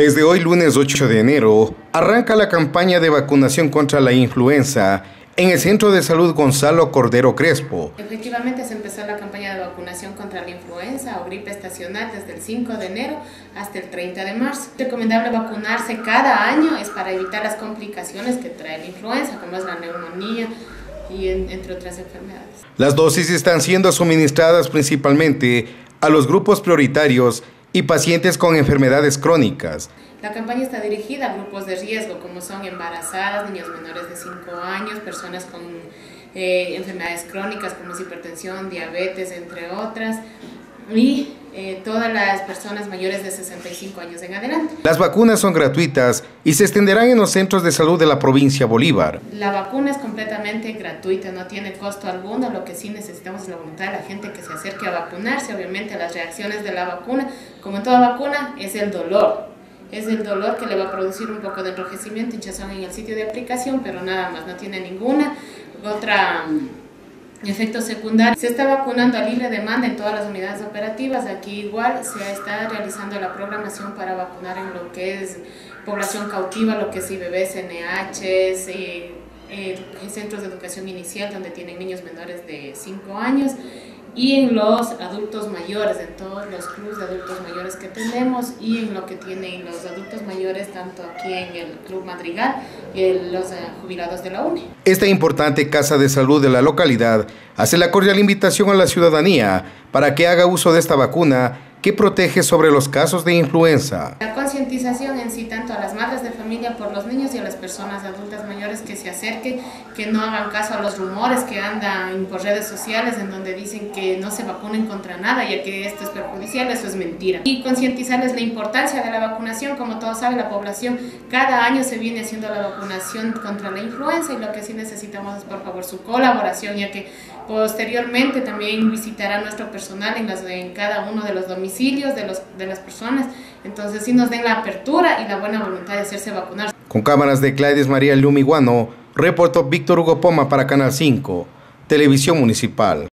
Desde hoy lunes 8 de enero arranca la campaña de vacunación contra la influenza en el Centro de Salud Gonzalo Cordero Crespo. Efectivamente se empezó la campaña de vacunación contra la influenza o gripe estacional desde el 5 de enero hasta el 30 de marzo. Es recomendable vacunarse cada año es para evitar las complicaciones que trae la influenza, como es la neumonía y entre otras enfermedades. Las dosis están siendo suministradas principalmente a los grupos prioritarios y pacientes con enfermedades crónicas. La campaña está dirigida a grupos de riesgo como son embarazadas, niños menores de 5 años, personas con eh, enfermedades crónicas como hipertensión, diabetes, entre otras, y eh, todas las personas mayores de 65 años en adelante. Las vacunas son gratuitas y se extenderán en los centros de salud de la provincia Bolívar. La vacuna es completamente gratuita, no tiene costo alguno, lo que sí necesitamos es la voluntad de la gente que se acerque a vacunarse, obviamente las reacciones de la vacuna, como en toda vacuna, es el dolor. Es el dolor que le va a producir un poco de enrojecimiento, hinchazón en el sitio de aplicación, pero nada más, no tiene ninguna otra Efectos secundarios. Se está vacunando a libre demanda en todas las unidades operativas. Aquí igual se está realizando la programación para vacunar en lo que es población cautiva, lo que es IBBs, NHs, eh, eh, centros de educación inicial donde tienen niños menores de 5 años y en los adultos mayores, en todos los clubes de adultos mayores que tenemos y en lo que tienen los adultos mayores, tanto aquí en el Club Madrigal y los eh, jubilados de la UNE. Esta importante casa de salud de la localidad hace la cordial invitación a la ciudadanía para que haga uso de esta vacuna que protege sobre los casos de influenza. La concientización en sí, tanto a las madres de familia por los niños y a las personas adultas mayores que se acerquen, que no hagan caso a los rumores que andan por redes sociales en donde dicen que no se vacunen contra nada ya que esto es perjudicial, eso es mentira. Y concientizarles la importancia de la vacunación, como todos saben, la población cada año se viene haciendo la vacunación contra la influenza y lo que sí necesitamos es por favor su colaboración, ya que posteriormente también visitará nuestro personal en, las, en cada uno de los domicilios de, los, de las personas. Entonces, sí nos den la apertura y la buena voluntad de hacerse vacunar. Con cámaras de Claides María Lumiguano, reportó Víctor Hugo Poma para Canal 5, Televisión Municipal.